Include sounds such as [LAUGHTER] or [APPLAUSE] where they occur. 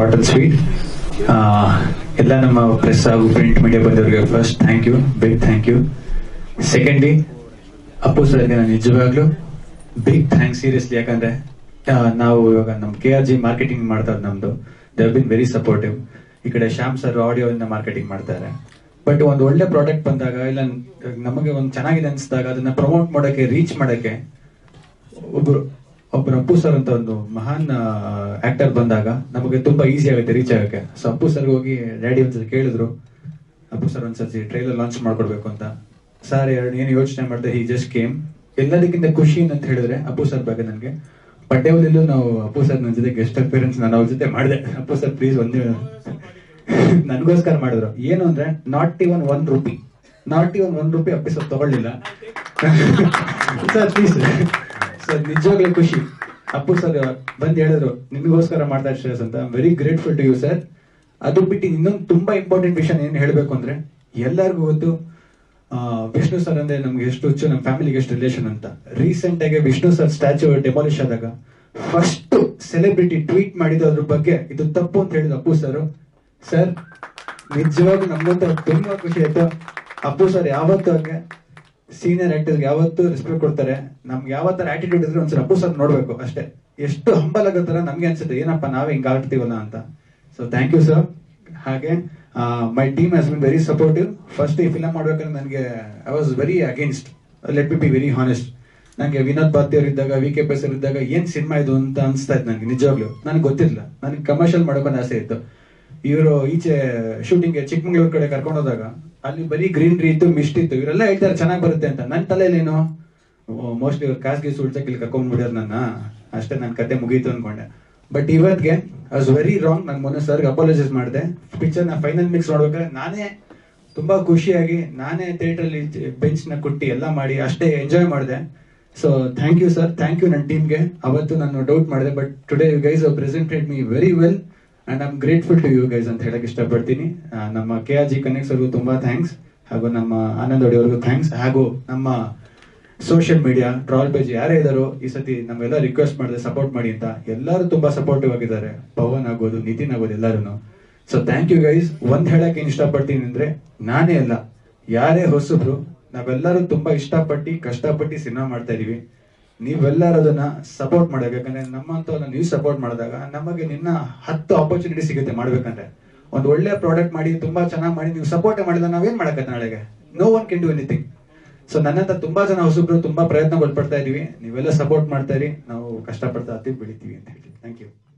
Short and sweet ಎಲ್ಲ ನಮ್ಮ press ಹಾಗೂ ಪ್ರಿಂಟ್ ಮೀಡಿಯಾ ಬಂದವರಿಗೆ first thank you big thank you second D Appu ಸರ್ಗೆ ನಾನು ನಿಜವಾಗ್ಲೂ ಬಿಗ್ ಥ್ಯಾಂಕ್ಸ್ ಸೀರಿಯಸ್ಲಿ ಯಾಕಂದ್ರೆ ನಾವು ಇವಾಗ ನಮ್ಮ ಕೆ ಆರ್ ಜಿ ಮಾರ್ಕೆಟಿಂಗ್ ಮಾಡ್ತಾರೆ ನಮ್ದು. ದೇ ಬಿನ್ ವೆರಿ ಸಪೋರ್ಟಿವ್ ಈ ಕಡೆ ಶ್ಯಾಮ್ ಸರ್ ಆಡಿಯೋ ಇಂದ ಮಾರ್ಕೆಟಿಂಗ್ ಮಾಡ್ತಾರೆ. ಬಟ್ ಒಂದು ಒಳ್ಳೆ ಪ್ರಾಡಕ್ಟ್ ಬಂದಾಗ ಇಲ್ಲ, ನಮಗೆ ಒಂದು ಚೆನ್ನಾಗಿದೆ ಅನ್ಸಿದಾಗ ಅದನ್ನ ಪ್ರಮೋಟ್ ಮಾಡೋಕೆ ರೀಚ್ ಮಾಡೋಕೆ ಒಬ್ರು ಒಬ್ರು ಅಪ್ಪು ಸರ್ ಅಂತ ಒಂದು ಮಹಾನ್ ಆಕ್ಟರ್ ಬಂದಾಗ ನಮಗೆ ತುಂಬಾ ಈಸಿ ಆಗುತ್ತೆ ರೀಚ್ ಆಗಕ್ಕೆ. ಸೊ ಅಪ್ಪು ಸರ್ ಹೋಗಿ ಡ್ಯಾಡಿ ಒಂದ್ಸಲ ಕೇಳಿದ್ರು ಅಪ್ಪು ಸರ್ ಒಂದ್ಸತಿ ಟ್ರೈಲರ್ ಲಾಂಚ್ ಮಾಡ್ಕೊಡ್ಬೇಕು ಅಂತ. ಸರ್ ಎರಡು ಏನು ಯೋಚನೆ ಮಾಡಿದೆ? ಈ ಜಸ್ಟ್ ಕೇಮ್ ಎಲ್ಲದಕ್ಕಿಂತ ಖುಷಿ ಅಂತ ಹೇಳಿದ್ರೆ ಅಪ್ಪು ಸರ್ ಬಗ್ಗೆ ನನಗೆ ಪಡ್ಡೆವಲ್ಲೂ ನಾವು ಅಪ್ಪು ಸರ್ ನನ್ನ ಜೊತೆ ಗೆಸ್ಟ್ ಅಪಿಯರೆನ್ಸ್ ನಾನು ಅವ್ರ ಜೊತೆ ಮಾಡಿದೆ. ಅಪ್ಪು ಸರ್ ಪ್ಲೀಸ್ ಒಂದೇ ನನಗೋಸ್ಕರ ಮಾಡಿದ್ರು. ಏನು ಅಂದ್ರೆ not even one rupee not even one rupee ಅಪ್ಪಿ ಸರ್ ತಗೊಳ್ಳಿಲ್ಲ. [LAUGHS] ಸರ್ ಪ್ಲೀಸ್ ಸರ್, ನಿಜವಾಗ್ಲೂ ಖುಷಿ. ಅಪ್ಪು ಸರ್, ಬಂದ್ ಹೇಳಿದ್ರು, ನಿಮಗೋಸ್ಕರ ಮಾಡ್ತಾ ಶ್ರೇಯಸ್ ಅಂತ. Very grateful to you sir ಅದು ಬಿಟ್ಟು ಇನ್ನೊಂದು ತುಂಬಾ ಇಂಪಾರ್ಟೆಂಟ್ ವಿಷಯ ಏನ್ ಹೇಳ್ಬೇಕು ಅಂದ್ರೆ, ಎಲ್ಲರಿಗೂ ಗೊತ್ತು ವಿಷ್ಣು ಸರ್ ಅಂದ್ರೆ ನಮ್ಗೆ ಎಷ್ಟು ಹುಚ್ಚು ನಮ್ಮ ಫ್ಯಾಮಿಲಿಗೆ ಎಷ್ಟು ರಿಲೇಷನ್ ಅಂತ. ರೀಸೆಂಟ್ ಆಗಿ ವಿಷ್ಣು ಸರ್ ಸ್ಟ್ಯಾಚು ಡೆಮಾಲಿಷ್ ಆದಾಗ ಫಸ್ಟ್ ಸೆಲೆಬ್ರಿಟಿ ಟ್ವೀಟ್ ಮಾಡಿದ ಅದ್ರ ಬಗ್ಗೆ ಇದು ತಪ್ಪು ಅಂತ ಹೇಳಿದ ಅಪ್ಪು ಸರ್. ಸರ್ ನಿಜವಾಗ್ಲೂ ನಮ್ಗಂತ ತುಂಬಾ ಖುಷಿ ಆಯ್ತು. ಅಪ್ಪು ಸರ್, ಯಾವತ್ತೂ ಹಂಗೆ. ಸೀನಿಯರ್ ಆಕ್ಟರ್ಗೆ ಯಾವತ್ತೂ ರೆಸ್ಪೆಕ್ಟ್ ಕೊಡ್ತಾರೆ. ನಮ್ಗೆ ಯಾವ ತರ ಆಟಿಟ್ಯೂಡ್ ಇದ್ರೆ ಒಂದ್ಸಲ ಅಪ್ಪು ಸರ್ ನೋಡ್ಬೇಕು ಅಷ್ಟೇ. ಎಷ್ಟು ಹಂಬಲ್ ಆಗೋ ನಮ್ಗೆ ಅನ್ಸುತ್ತೆ, ಏನಪ್ಪ ನಾವೇ ಹಿಂಗ್ ಆಗ್ತೀವಲ್ಲ ಅಂತ. ಸೊ ಥ್ಯಾಂಕ್ ಯು ಸರ್ ಹಾಗೆ my team has been very supportive first ಈ ಫಿಲಮ್ ಮಾಡ್ಬೇಕಂದ್ರೆ ನನಗೆ I was very against let be be very honest ನನಗೆ ವಿನೋದ್ ಬಾತಿ ಅವ್ರು ಇದ್ದಾಗ ವಿ ಕೆ ಪೇಸರ್ ಇದ್ದಾಗ ಏನ್ ಸಿನಿಮಾ ಇದು ಅಂತ ಅನಿಸ್ತಾ ಇತ್ತು ನನಗೆ, ನಿಜವಾಗ್ಲು. ನನಗೆ ಗೊತ್ತಿಲ್ಲ ನನಗೆ ಕಮರ್ಷಿಯಲ್ ಮಾಡೋಕೊಂದು ಆಸೆ ಇತ್ತು. ಇವರು ಈಚೆ ಶೂಟಿಂಗ್ಗೆ ಚಿಕ್ಕಮಂಗ್ಳೂರ್ ಕಡೆ ಕರ್ಕೊಂಡು ಹೋದಾಗ ಅಲ್ಲಿ ಬರೀ ಗ್ರೀನ್ರಿ ಇತ್ತು, ಮಿಸ್ಟ್ ಇತ್ತು, ಇವರೆಲ್ಲ ಹೇಳ್ತಾರೆ ಚೆನ್ನಾಗಿ ಬರುತ್ತೆ ಅಂತ. ನನ್ನ ತಲೆಯಲ್ಲೇನು ಮೋಸ್ಟ್ಲಿ ಇವ್ರು ಖಾಸಗಿ ಸುಳ್ಸಕ್ಕೆ ಇಲ್ಲಿ ಕರ್ಕೊಂಡ್ಬಿಡ್ಯಾರ ನನ್ನ. ಅಷ್ಟೇ ನನ್ನ ಕತೆ ಮುಗೀತು ಅನ್ಕೊಂಡೆ. ಬಟ್ ಇವತ್ಗೆ ವಾಸ್ ವೆರಿ ರಾಂಗ್ ನಾನು ಮೊನ್ನೆ ಸರ್ಗೆ ಅಪಾಲಜೈಸ್ ಮಾಡಿದೆ. ಪಿಕ್ಚರ್ನ ಫೈನಲ್ ಮಿಕ್ಸ್ ನೋಡ್ಬೇಕಾದ್ರೆ ನಾನೇ ತುಂಬಾ ಖುಷಿಯಾಗಿ, ನಾನೇ ಥಿಯೇಟರ್ ಅಲ್ಲಿ ಬೆಂಚ್ನ ಕುಟ್ಟಿ ಎಲ್ಲ ಮಾಡಿ ಅಷ್ಟೇ ಎಂಜಾಯ್ ಮಾಡಿದೆ. So thank you sir thank you ನನ್ನ ಟೀಮ್ಗೆ ಅವತ್ತು ನಾನು ಡೌಟ್ ಮಾಡಿದೆ but today you guys presented me very well and I'm grateful to you guys ಅಂತ ಹೇಳಕ್ ಇಷ್ಟಪಡ್ತೀನಿ. ನಮ್ಮ ಕೆ ಆರ್ ಜಿ ಕನೆಕ್ಟ್ಸ್ ಅವ್ರಿಗೂ ತುಂಬಾ ಥ್ಯಾಂಕ್ಸ್ ಹಾಗೂ ನಮ್ಮ ಆನಂದ್ ಅಡಿ ಅವ್ರಿಗೂ ಥ್ಯಾಂಕ್ಸ್ ಹಾಗೂ ನಮ್ಮ ಸೋಷಿಯಲ್ ಮೀಡಿಯಾ ಟ್ರಾಲ್ ಪೇಜ್ ಯಾರೇ ಇದ್ದಾರೋ ಈ ಸತಿ ನಮ್ಮೆಲ್ಲ ರಿಕ್ವೆಸ್ಟ್ ಮಾಡಿದ್ರೆ ಸಪೋರ್ಟ್ ಮಾಡಿ ಅಂತ ಎಲ್ಲರೂ ತುಂಬಾ ಸಪೋರ್ಟಿವ್ ಆಗಿದ್ದಾರೆ. ಪವನ್ ಆಗ್ಬೋದು, ನಿತಿನ್ ಆಗ್ಬೋದು ಎಲ್ಲರೂ ಸೊ ಥ್ಯಾಂಕ್ ಯು ಗೈಸ್ ಒಂದ್ ಹೇಳಕ್ ಏನ್ ಇಷ್ಟಪಡ್ತೀನಿ ಅಂದ್ರೆ ನಾನೇ ಅಲ್ಲ. ಯಾರೇ ಹೊಸಬ್ರು, ನಾವೆಲ್ಲರೂ ತುಂಬಾ ಇಷ್ಟಪಟ್ಟು, ಕಷ್ಟಪಟ್ಟು ಸಿನಿಮಾ ಮಾಡ್ತಾ ಇದೀವಿ. ನೀವೆಲ್ಲರೂ ಅದನ್ನ ಸಪೋರ್ಟ್ ಮಾಡಬೇಕು. ಯಾಕಂದ್ರೆ ನಮ್ಮಂತವ್ರನ್ನ ನೀವು ಸಪೋರ್ಟ್ ಮಾಡಿದಾಗ ನಮಗೆ ನಿನ್ನ ಹತ್ತು ಆಪರ್ಚುನಿಟಿ ಸಿಗುತ್ತೆ ಮಾಡ್ಬೇಕಂದ್ರೆ. ಒಂದು ಒಳ್ಳೆ ಪ್ರಾಡಕ್ಟ್ ಮಾಡಿ, ತುಂಬಾ ಚೆನ್ನಾಗಿ ಮಾಡಿ, ನೀವು ಸಪೋರ್ಟ್ ಮಾಡಿದ ನಾವೇನ್ ಮಾಡಕತ್ತೆ ನಾಳೆಗೆ? No one can do anything so ನನ್ನಂತ ತುಂಬಾ ಜನ ಹೊಸಬ್ರು, ತುಂಬಾ ಪ್ರಯತ್ನ ಪಡ್ತಾ ಇದೀವಿ. ನೀವೆಲ್ಲ ಸಪೋರ್ಟ್ ಮಾಡ್ತಾ ಇರಿ. ನಾವು ಕಷ್ಟಪಡ್ತಾ ಹತ್ತಿ ಬೆಳಿತೀವಿ ಅಂತ ಹೇಳಿ. Thank you